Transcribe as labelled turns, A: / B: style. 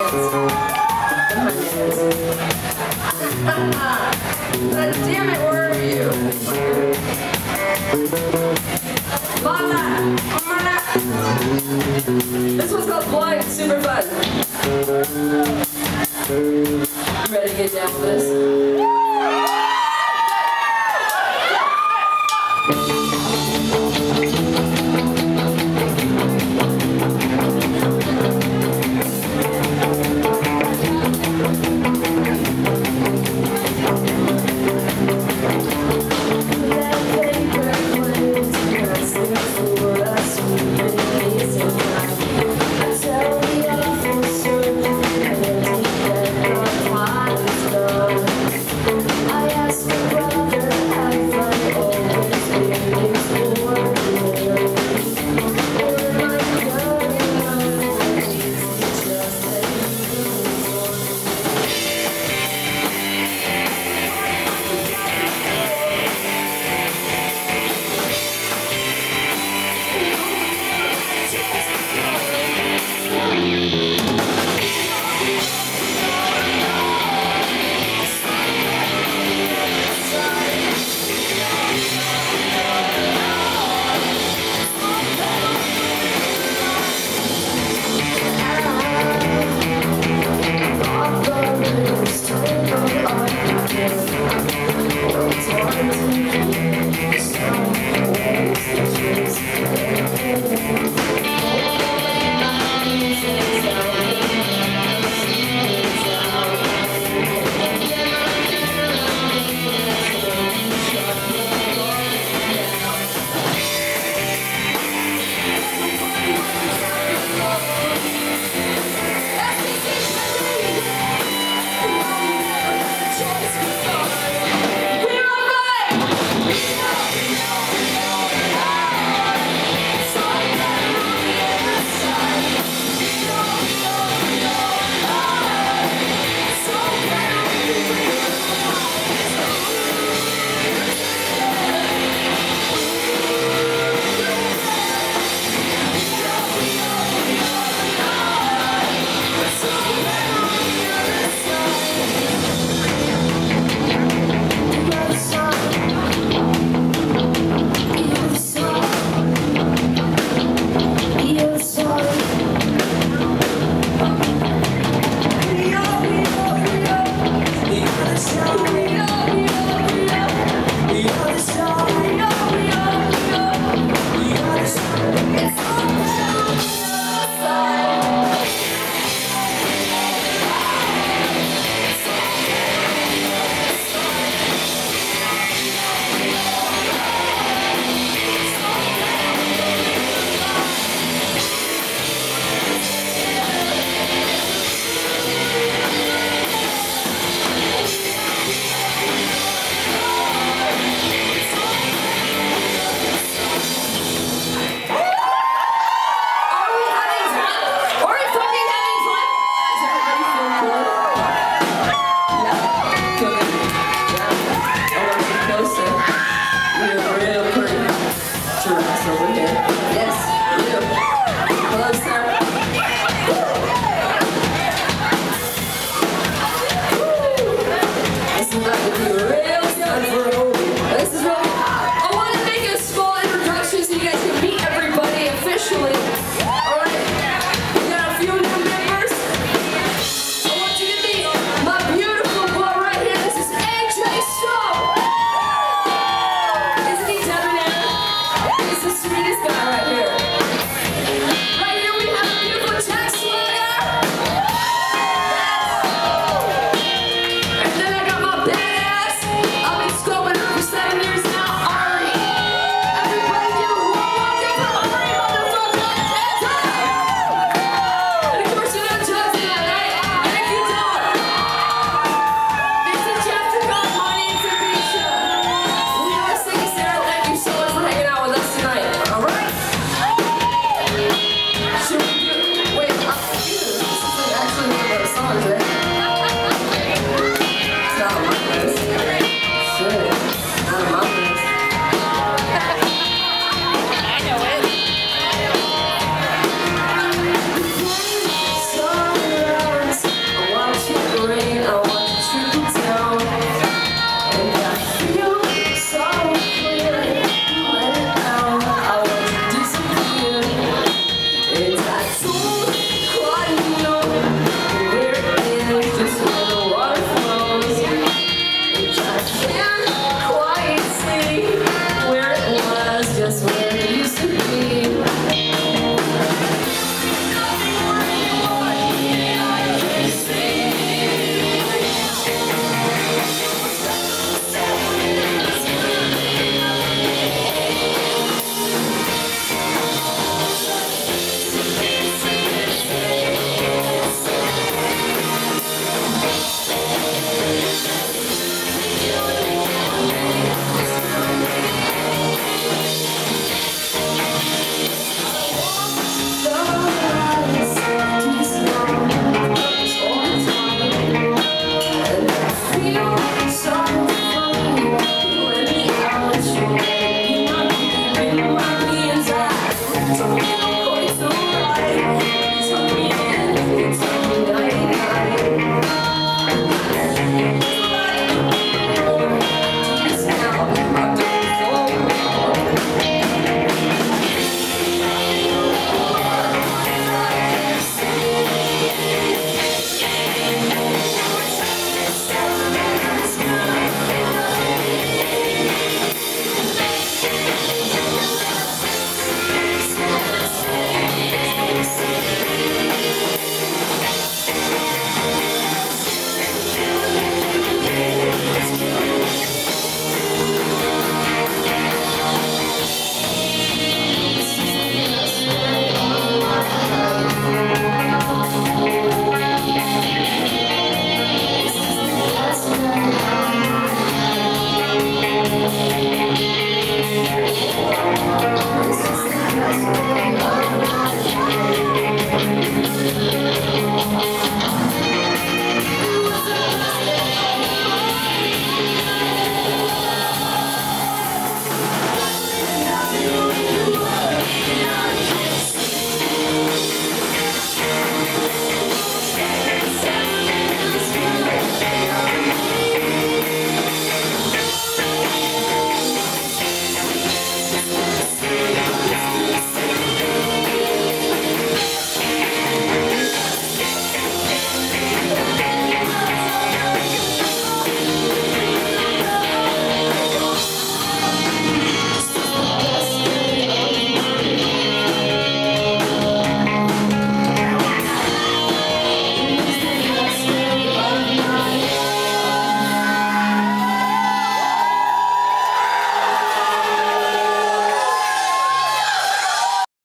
A: Damn it, where are you? Mama! Mama! This one's called Blind, super fun. You ready to get down with this? Okay.